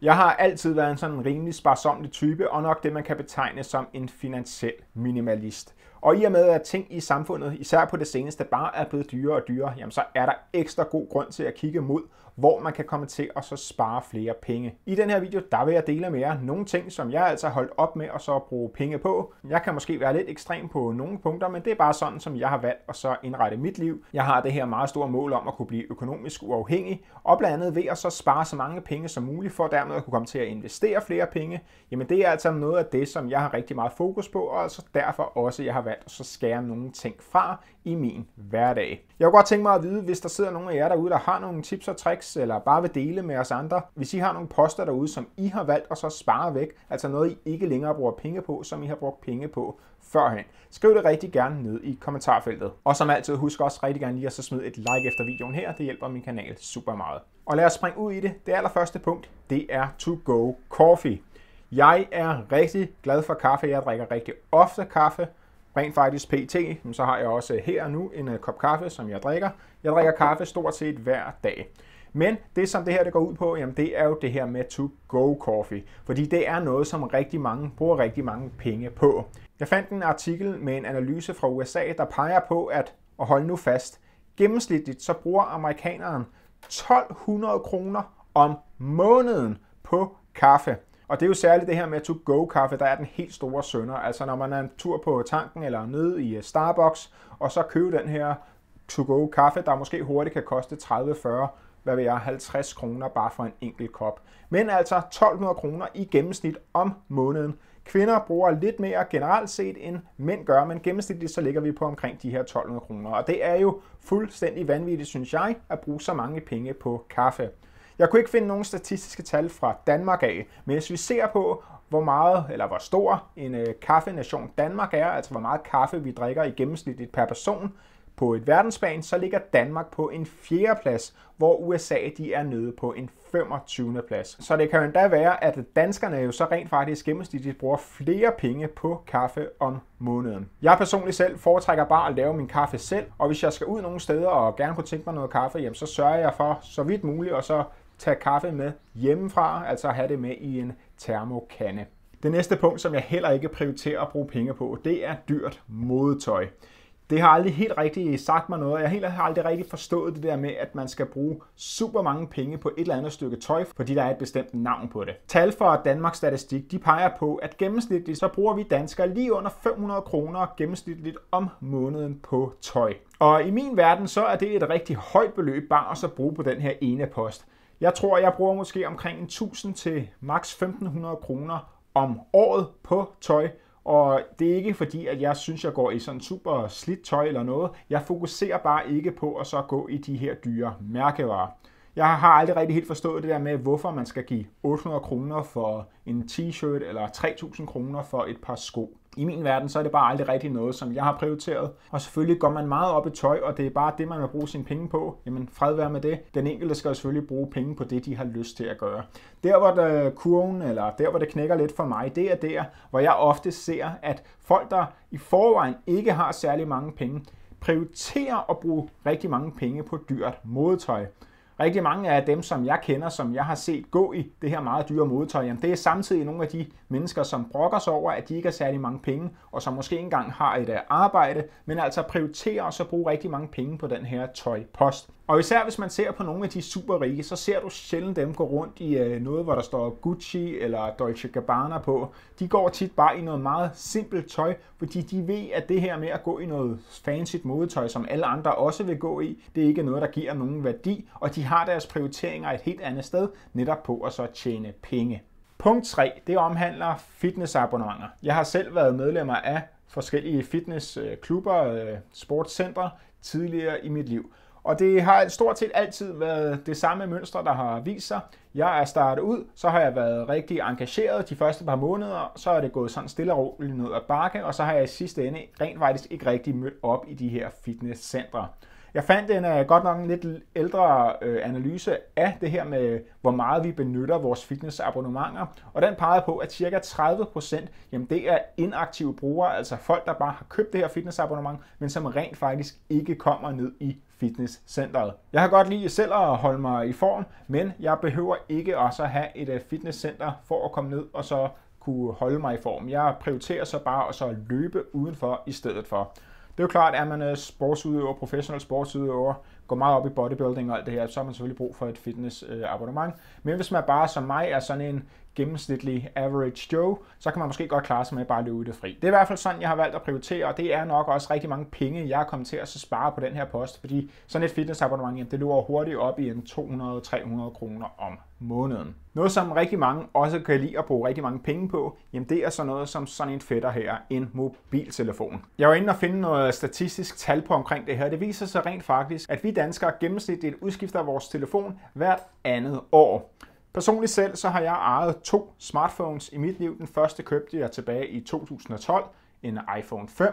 Jeg har altid været en sådan rimelig sparsomlig type, og nok det, man kan betegne som en finansiel minimalist. Og i og med, at ting i samfundet, især på det seneste, bare er blevet dyrere og dyrere, jamen så er der ekstra god grund til at kigge mod, hvor man kan komme til at så spare flere penge. I den her video, der vil jeg dele med jer nogle ting, som jeg altså har holdt op med at så bruge penge på. Jeg kan måske være lidt ekstrem på nogle punkter, men det er bare sådan, som jeg har valgt at så indrette mit liv. Jeg har det her meget store mål om at kunne blive økonomisk uafhængig, og blandt andet ved at så spare så mange penge som muligt, for dermed at kunne komme til at investere flere penge. Jamen det er altså noget af det, som jeg har rigtig meget fokus på, og altså derfor også, jeg har valgt at så skære nogle ting fra i min hverdag. Jeg kunne godt tænke mig at vide, hvis der sidder nogle af jer derude, der har nogle tips og tricks, eller bare vil dele med os andre. Hvis I har nogle poster derude, som I har valgt at så spare væk, altså noget I ikke længere bruger penge på, som I har brugt penge på førhen. Skriv det rigtig gerne ned i kommentarfeltet. Og som altid, husk også rigtig gerne lige at så smide et like efter videoen her. Det hjælper min kanal super meget. Og lad os springe ud i det. Det allerførste punkt, det er to go coffee. Jeg er rigtig glad for kaffe. Jeg drikker rigtig ofte kaffe rent faktisk pt, så har jeg også her nu en øh, kop kaffe, som jeg drikker. Jeg drikker kaffe stort set hver dag. Men det, som det her det går ud på, jamen det er jo det her med to-go coffee. Fordi det er noget, som rigtig mange bruger rigtig mange penge på. Jeg fandt en artikel med en analyse fra USA, der peger på, at, og hold nu fast, gennemsnitligt så bruger amerikaneren 1200 kroner om måneden på kaffe. Og det er jo særligt det her med to-go-kaffe, der er den helt store sønder. Altså når man er en tur på tanken eller nede i øh, Starbucks, og så købe den her to-go-kaffe, der måske hurtigt kan koste 30-40, hvad vil jeg, 50 kroner bare for en enkelt kop. Men altså 1200 kroner i gennemsnit om måneden. Kvinder bruger lidt mere generelt set, end mænd gør, men gennemsnitligt så ligger vi på omkring de her 1200 kroner. Og det er jo fuldstændig vanvittigt, synes jeg, at bruge så mange penge på kaffe. Jeg kunne ikke finde nogen statistiske tal fra Danmark af, men hvis vi ser på, hvor meget eller hvor stor en øh, kaffenation Danmark er, altså hvor meget kaffe vi drikker i gennemsnitligt per person, på et verdensplan, så ligger Danmark på en fjerde plads, hvor USA de er nede på en 25. plads. Så det kan jo endda være, at danskerne jo så rent faktisk gennemsnitligt bruger flere penge på kaffe om måneden. Jeg personligt selv foretrækker bare at lave min kaffe selv, og hvis jeg skal ud nogle steder og gerne kunne tænke mig noget kaffe, jamen så sørger jeg for så vidt muligt og så tage kaffe med hjemmefra, altså have det med i en termokande. Det næste punkt, som jeg heller ikke prioriterer at bruge penge på, det er dyrt modetøj. Det har aldrig helt rigtigt sagt mig noget. Jeg har aldrig rigtig forstået det der med, at man skal bruge super mange penge på et eller andet stykke tøj, fordi der er et bestemt navn på det. Tal fra Danmarks Statistik de peger på, at gennemsnitligt så bruger vi danskere lige under 500 kroner gennemsnitligt om måneden på tøj. Og i min verden så er det et rigtig højt beløb bare at så bruge på den her ene post. Jeg tror, jeg bruger måske omkring 1000 til maks 1500 kroner om året på tøj. Og det er ikke fordi, at jeg synes, jeg går i sådan super slidt tøj eller noget. Jeg fokuserer bare ikke på at så gå i de her dyre mærkevarer. Jeg har aldrig rigtig helt forstået det der med, hvorfor man skal give 800 kroner for en t-shirt eller 3000 kroner for et par sko. I min verden, så er det bare aldrig rigtig noget, som jeg har prioriteret. Og selvfølgelig går man meget op i tøj, og det er bare det, man vil bruge sine penge på. Jamen, fred være med det. Den enkelte skal selvfølgelig bruge penge på det, de har lyst til at gøre. Der, hvor der kurven, eller der, hvor det knækker lidt for mig, det er der, hvor jeg ofte ser, at folk, der i forvejen ikke har særlig mange penge, prioriterer at bruge rigtig mange penge på dyrt modetøj. Rigtig mange af dem, som jeg kender, som jeg har set gå i det her meget dyre modetøj, jamen det er samtidig nogle af de mennesker, som brokker sig over, at de ikke har særlig mange penge, og som måske ikke engang har et arbejde, men altså prioriterer også så bruge rigtig mange penge på den her tøjpost. Og især hvis man ser på nogle af de superrige, så ser du sjældent dem gå rundt i øh, noget, hvor der står Gucci eller Dolce Gabbana på. De går tit bare i noget meget simpelt tøj, fordi de ved, at det her med at gå i noget fancy modetøj, som alle andre også vil gå i, det er ikke noget, der giver nogen værdi, og de har deres prioriteringer et helt andet sted, netop på at så tjene penge. Punkt 3, det omhandler fitnessabonnementer. Jeg har selv været medlemmer af forskellige fitnessklubber, øh, sportscentre tidligere i mit liv. Og det har stort set altid været det samme mønster, der har vist sig. Jeg er startet ud, så har jeg været rigtig engageret de første par måneder, så er det gået sådan stille og roligt ned ad bakke, og så har jeg i sidste ende rent faktisk ikke rigtig mødt op i de her fitnesscentre. Jeg fandt en uh, godt nok en lidt ældre uh, analyse af det her med, hvor meget vi benytter vores fitnessabonnementer, og den pegede på, at ca. 30% jamen det er inaktive brugere, altså folk, der bare har købt det her fitnessabonnement, men som rent faktisk ikke kommer ned i fitnesscenteret. Jeg har godt lige selv at holde mig i form, men jeg behøver ikke også at have et øh, fitnesscenter for at komme ned og så kunne holde mig i form. Jeg prioriterer så bare at så løbe udenfor i stedet for. Det er jo klart, at man er sportsudøver, professionel sportsudøver, går meget op i bodybuilding og alt det her, så har man selvfølgelig brug for et fitness øh, abonnement. Men hvis man bare som mig er sådan en gennemsnitlig average Joe, så kan man måske godt klare sig med bare at løbe det fri. Det er i hvert fald sådan, jeg har valgt at prioritere, og det er nok også rigtig mange penge, jeg er kommet til at spare på den her post, fordi sådan et fitnessabonnement, det løber hurtigt op i en 200-300 kroner om måneden. Noget, som rigtig mange også kan lide at bruge rigtig mange penge på, jamen det er sådan noget som sådan en fætter her, en mobiltelefon. Jeg var inde og finde noget statistisk tal på omkring det her. Det viser sig rent faktisk, at vi danskere gennemsnitligt udskifter vores telefon hvert andet år. Personligt selv så har jeg ejet to smartphones i mit liv. Den første købte jeg tilbage i 2012, en iPhone 5.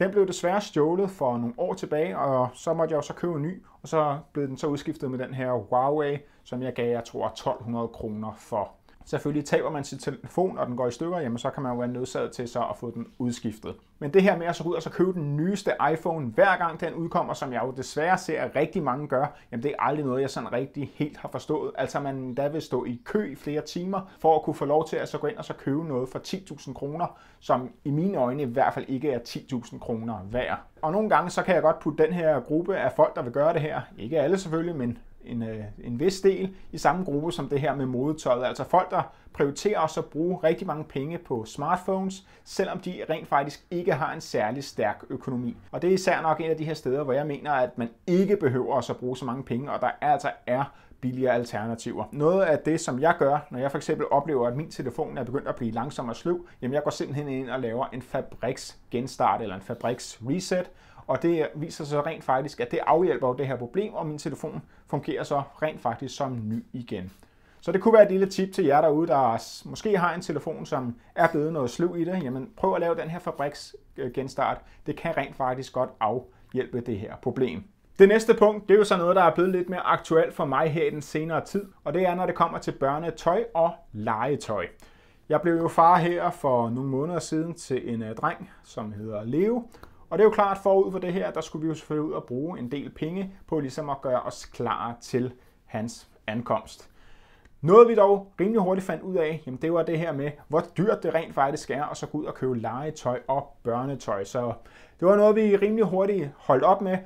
Den blev desværre stjålet for nogle år tilbage, og så måtte jeg jo så købe en ny, og så blev den så udskiftet med den her Huawei, som jeg gav, jeg tror, 1200 kroner for. Selvfølgelig taber man sin telefon, og den går i stykker, jamen så kan man jo være nødsaget til så at få den udskiftet. Men det her med at så ud og så købe den nyeste iPhone hver gang den udkommer, som jeg jo desværre ser, at rigtig mange gør, jamen det er aldrig noget, jeg sådan rigtig helt har forstået. Altså man da vil stå i kø i flere timer for at kunne få lov til at så gå ind og så købe noget for 10.000 kroner, som i mine øjne i hvert fald ikke er 10.000 kroner værd. Og nogle gange så kan jeg godt putte den her gruppe af folk, der vil gøre det her, ikke alle selvfølgelig, men en, øh, en vis del i samme gruppe som det her med modetøjet. Altså folk, der prioriterer også at bruge rigtig mange penge på smartphones, selvom de rent faktisk ikke har en særlig stærk økonomi. Og det er især nok en af de her steder, hvor jeg mener, at man ikke behøver også at bruge så mange penge, og der altså er billigere alternativer. Noget af det, som jeg gør, når jeg for eksempel oplever, at min telefon er begyndt at blive langsom og sløv, jamen jeg går simpelthen ind og laver en fabriks genstart eller en fabriks reset, og det viser sig rent faktisk, at det afhjælper det her problem, og min telefon fungerer så rent faktisk som ny igen. Så det kunne være et lille tip til jer derude, der måske har en telefon, som er blevet noget sløv i det. Jamen prøv at lave den her fabriks genstart. Det kan rent faktisk godt afhjælpe det her problem. Det næste punkt, det er jo så noget, der er blevet lidt mere aktuelt for mig her i den senere tid, og det er, når det kommer til børnetøj og legetøj. Jeg blev jo far her for nogle måneder siden til en øh, dreng, som hedder Leo, og det er jo klart, forud for det her, der skulle vi jo selvfølgelig ud og bruge en del penge på ligesom at gøre os klar til hans ankomst. Noget vi dog rimelig hurtigt fandt ud af, jamen det var det her med, hvor dyrt det rent faktisk er at så gå ud og købe legetøj og børnetøj. Så det var noget, vi rimelig hurtigt holdt op med.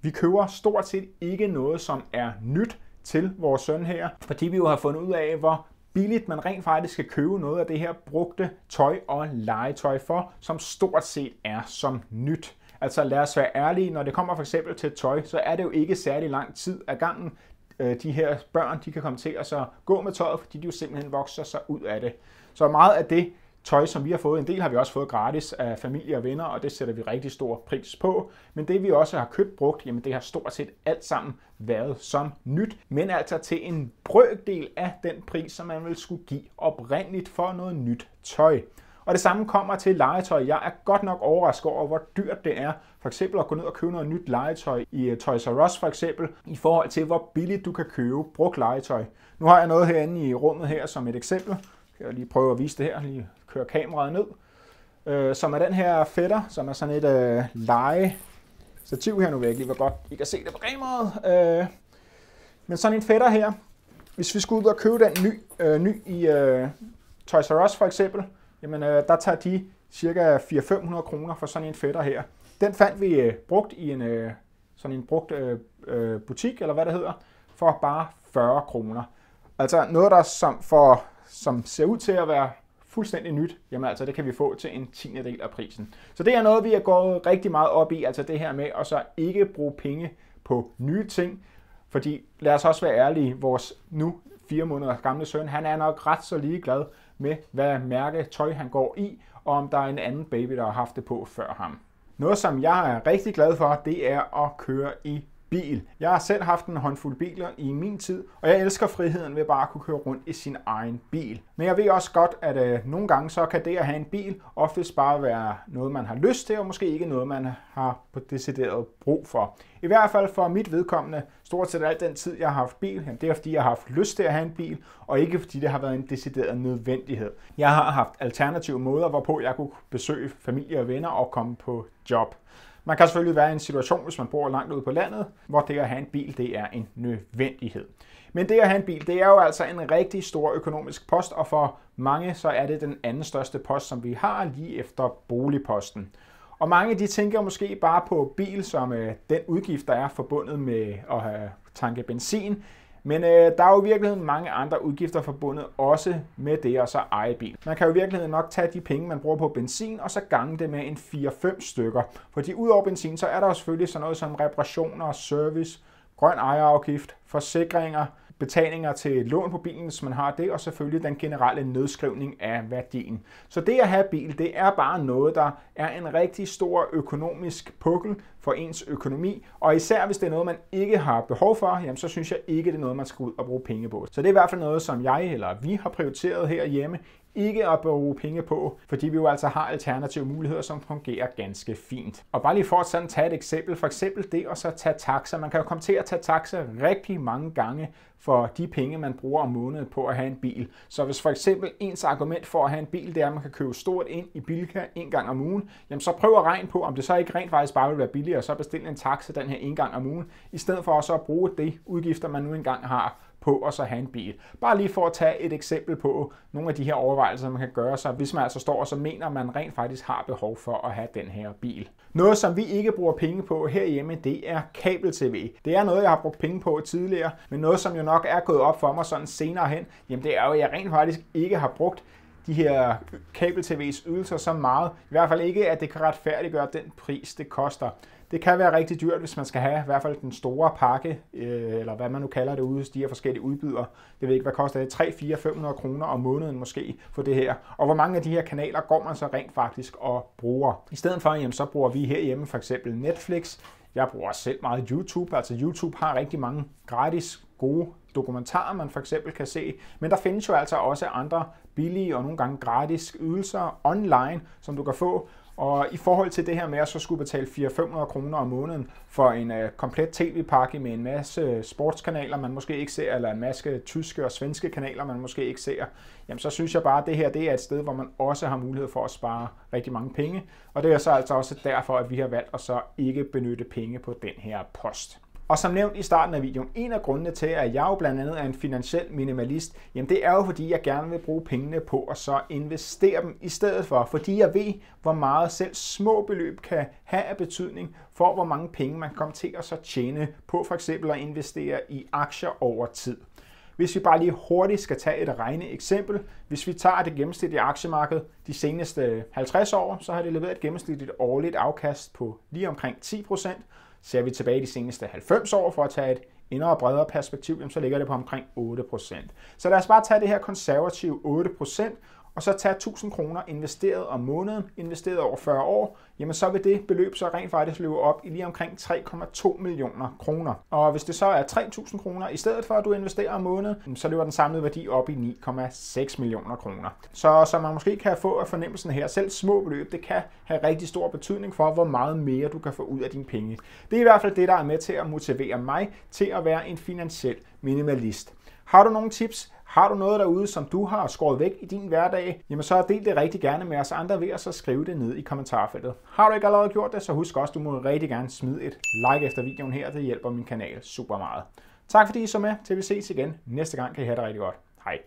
Vi køber stort set ikke noget, som er nyt til vores søn her, fordi vi jo har fundet ud af, hvor billigt man rent faktisk skal købe noget af det her brugte tøj og legetøj for, som stort set er som nyt. Altså lad os være ærlige, når det kommer for eksempel til tøj, så er det jo ikke særlig lang tid ad gangen, øh, de her børn de kan komme til at så gå med tøjet, fordi de jo simpelthen vokser sig ud af det. Så meget af det tøj, som vi har fået, en del har vi også fået gratis af familie og venner, og det sætter vi rigtig stor pris på. Men det vi også har købt brugt, jamen det har stort set alt sammen været som nyt, men altså til en brøkdel af den pris, som man vil skulle give oprindeligt for noget nyt tøj. Og det samme kommer til legetøj. Jeg er godt nok overrasket over, hvor dyrt det er. For eksempel at gå ned og købe noget nyt legetøj i øh, Toys R Us for eksempel, i forhold til hvor billigt du kan købe brugt legetøj. Nu har jeg noget herinde i rummet her som et eksempel. Jeg kan lige prøve at vise det her, lige køre kameraet ned. Øh, som er den her fætter, som er sådan et øh, lege stativ her. Nu ved jeg ikke lige, hvor godt I kan se det på kameraet. Øh, men sådan en fætter her, hvis vi skulle ud og købe den ny, øh, ny i øh, Toys R Us for eksempel, jamen øh, der tager de cirka 400-500 kroner for sådan en fætter her. Den fandt vi øh, brugt i en øh, sådan en brugt øh, øh, butik, eller hvad det hedder, for bare 40 kroner. Altså noget, der som, for, som ser ud til at være fuldstændig nyt, jamen altså det kan vi få til en tiende del af prisen. Så det er noget, vi er gået rigtig meget op i, altså det her med at så ikke bruge penge på nye ting, fordi lad os også være ærlige, vores nu fire måneder gamle søn, han er nok ret så ligeglad med, hvad mærke tøj han går i, og om der er en anden baby, der har haft det på før ham. Noget, som jeg er rigtig glad for, det er at køre i bil. Jeg har selv haft en håndfuld biler i min tid, og jeg elsker friheden ved bare at kunne køre rundt i sin egen bil. Men jeg ved også godt, at øh, nogle gange så kan det at have en bil oftest bare være noget, man har lyst til, og måske ikke noget, man har på decideret brug for. I hvert fald for mit vedkommende, stort set alt den tid, jeg har haft bil, jamen det er fordi, jeg har haft lyst til at have en bil, og ikke fordi det har været en decideret nødvendighed. Jeg har haft alternative måder, hvorpå jeg kunne besøge familie og venner og komme på job. Man kan selvfølgelig være i en situation, hvis man bor langt ude på landet, hvor det at have en bil, det er en nødvendighed. Men det at have en bil, det er jo altså en rigtig stor økonomisk post, og for mange så er det den anden største post, som vi har lige efter boligposten. Og mange de tænker måske bare på bil som øh, den udgift, der er forbundet med at have tanke benzin, men øh, der er jo i virkeligheden mange andre udgifter forbundet også med det at så eje bil. Man kan jo i virkeligheden nok tage de penge, man bruger på benzin, og så gange det med en 4-5 stykker. Fordi udover benzin, så er der jo selvfølgelig sådan noget som reparationer, service, grøn ejerafgift, forsikringer, betalinger til lån på bilen, hvis man har det, og selvfølgelig den generelle nedskrivning af værdien. Så det at have bil, det er bare noget, der er en rigtig stor økonomisk pukkel for ens økonomi, og især hvis det er noget, man ikke har behov for, jamen så synes jeg ikke, det er noget, man skal ud og bruge penge på. Så det er i hvert fald noget, som jeg eller vi har prioriteret herhjemme ikke at bruge penge på, fordi vi jo altså har alternative muligheder, som fungerer ganske fint. Og bare lige for at sådan tage et eksempel, for eksempel det at så tage taxa. Man kan jo komme til at tage taxa rigtig mange gange for de penge, man bruger om måneden på at have en bil. Så hvis for eksempel ens argument for at have en bil, det er, at man kan købe stort ind i Bilka en gang om ugen, jamen så prøv at regne på, om det så ikke rent faktisk bare vil være billigere, så bestille en taxa den her en gang om ugen, i stedet for også at bruge det udgifter, man nu engang har på at så have en bil. Bare lige for at tage et eksempel på nogle af de her overvejelser, man kan gøre sig, hvis man altså står og så mener, at man rent faktisk har behov for at have den her bil. Noget, som vi ikke bruger penge på herhjemme, det er kabel-tv. Det er noget, jeg har brugt penge på tidligere, men noget, som jo nok er gået op for mig sådan senere hen, jamen det er jo, at jeg rent faktisk ikke har brugt de her kabel-tv's ydelser så meget. I hvert fald ikke, at det kan retfærdiggøre den pris, det koster. Det kan være rigtig dyrt, hvis man skal have i hvert fald den store pakke, øh, eller hvad man nu kalder det ude hos de her forskellige udbydere. Det ved ikke, hvad koster det? 3, 4, 500 kroner om måneden måske for det her. Og hvor mange af de her kanaler går man så rent faktisk og bruger? I stedet for, jamen, så bruger vi herhjemme for eksempel Netflix. Jeg bruger selv meget YouTube. Altså YouTube har rigtig mange gratis gode dokumentarer, man for eksempel kan se. Men der findes jo altså også andre billige og nogle gange gratis ydelser online, som du kan få. Og i forhold til det her med at så skulle betale 400-500 kroner om måneden for en uh, komplet tv-pakke med en masse øh, sportskanaler, man måske ikke ser, eller en masse tyske og svenske kanaler, man måske ikke ser, jamen så synes jeg bare, at det her det er et sted, hvor man også har mulighed for at spare rigtig mange penge. Og det er så altså også derfor, at vi har valgt at så ikke benytte penge på den her post. Og som nævnt i starten af videoen, en af grundene til, at jeg jo blandt andet er en finansiel minimalist, jamen det er jo fordi, jeg gerne vil bruge pengene på at så investere dem i stedet for, fordi jeg ved, hvor meget selv små beløb kan have af betydning for, hvor mange penge man kommer til at så tjene på for eksempel at investere i aktier over tid. Hvis vi bare lige hurtigt skal tage et regne eksempel, hvis vi tager det gennemsnitlige aktiemarked de seneste 50 år, så har det leveret et gennemsnitligt årligt afkast på lige omkring 10%, Ser vi tilbage de seneste 90 år for at tage et endnu bredere perspektiv, så ligger det på omkring 8%. Så lad os bare tage det her konservative 8%, og så tage 1000 kroner investeret om måneden, investeret over 40 år, jamen så vil det beløb så rent faktisk løbe op i lige omkring 3,2 millioner kroner. Og hvis det så er 3.000 kroner i stedet for, at du investerer om måneden, så løber den samlede værdi op i 9,6 millioner kroner. Så som man måske kan få af fornemmelsen her, selv små beløb, det kan have rigtig stor betydning for, hvor meget mere du kan få ud af dine penge. Det er i hvert fald det, der er med til at motivere mig til at være en finansiel minimalist. Har du nogle tips? Har du noget derude, som du har skåret væk i din hverdag, jamen så del det rigtig gerne med os andre ved at så skrive det ned i kommentarfeltet. Har du ikke allerede gjort det, så husk også, du må rigtig gerne smide et like efter videoen her, det hjælper min kanal super meget. Tak fordi I så med, til vi ses igen næste gang, kan I have det rigtig godt. Hej.